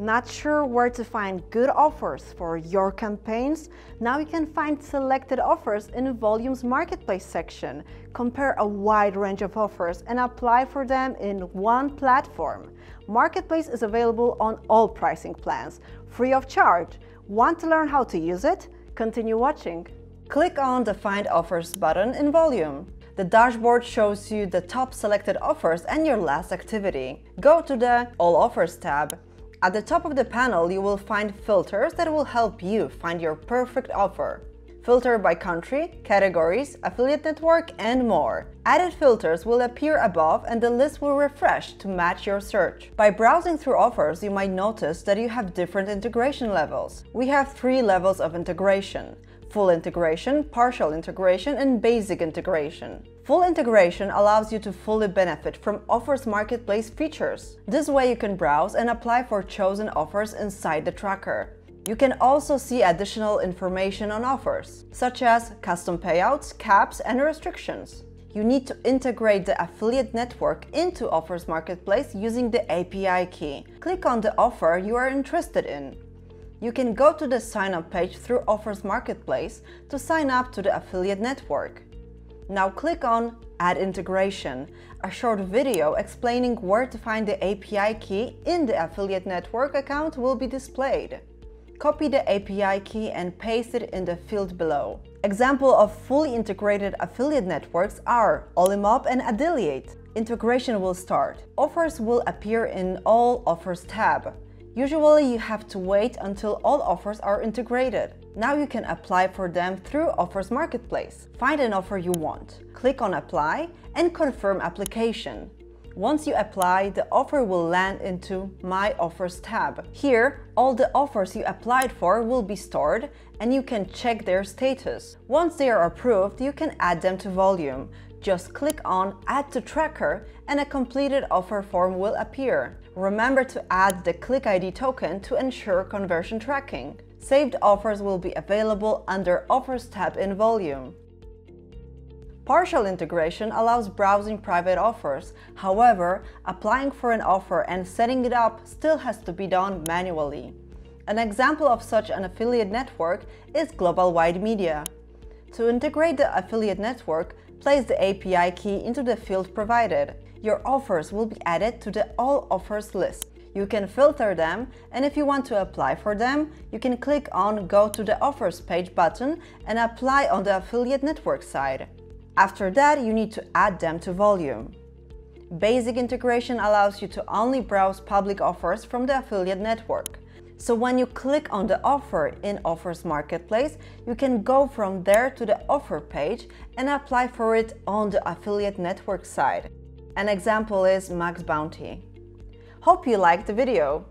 Not sure where to find good offers for your campaigns? Now you can find selected offers in Voluum's Marketplace section. Compare a wide range of offers and apply for them in one platform. Marketplace is available on all pricing plans, free of charge. Want to learn how to use it? Continue watching. Click on the Find Offers button in Voluum. The dashboard shows you the top selected offers and your last activity. Go to the All Offers tab at the top of the panel, you will find filters that will help you find your perfect offer. Filter by country, categories, affiliate network, and more. Added filters will appear above and the list will refresh to match your search. By browsing through offers, you might notice that you have different integration levels. We have three levels of integration full integration, partial integration, and basic integration. Full integration allows you to fully benefit from Offers Marketplace features. This way you can browse and apply for chosen offers inside the tracker. You can also see additional information on offers, such as custom payouts, caps, and restrictions. You need to integrate the affiliate network into Offers Marketplace using the API key. Click on the offer you are interested in. You can go to the sign up page through Offers Marketplace to sign up to the affiliate network. Now click on Add Integration. A short video explaining where to find the API key in the affiliate network account will be displayed. Copy the API key and paste it in the field below. Example of fully integrated affiliate networks are Ollimob and Adiliate. Integration will start. Offers will appear in All Offers tab. Usually you have to wait until all offers are integrated. Now you can apply for them through Offers Marketplace. Find an offer you want, click on Apply and confirm application. Once you apply, the offer will land into My Offers tab. Here, all the offers you applied for will be stored and you can check their status. Once they are approved, you can add them to Voluum. Just click on Add to Tracker and a completed offer form will appear. Remember to add the Click ID token to ensure conversion tracking. Saved offers will be available under Offers tab in Voluum. Partial integration allows browsing private offers. However, applying for an offer and setting it up still has to be done manually. An example of such an affiliate network is Global Wide Media. To integrate the affiliate network, place the API key into the field provided. Your offers will be added to the All Offers list. You can filter them and if you want to apply for them, you can click on Go to the Offers page button and apply on the affiliate network side. After that, you need to add them to Voluum. Basic integration allows you to only browse public offers from the affiliate network. So when you click on the offer in Offers Marketplace, you can go from there to the offer page and apply for it on the affiliate network side. An example is Max Bounty. Hope you liked the video.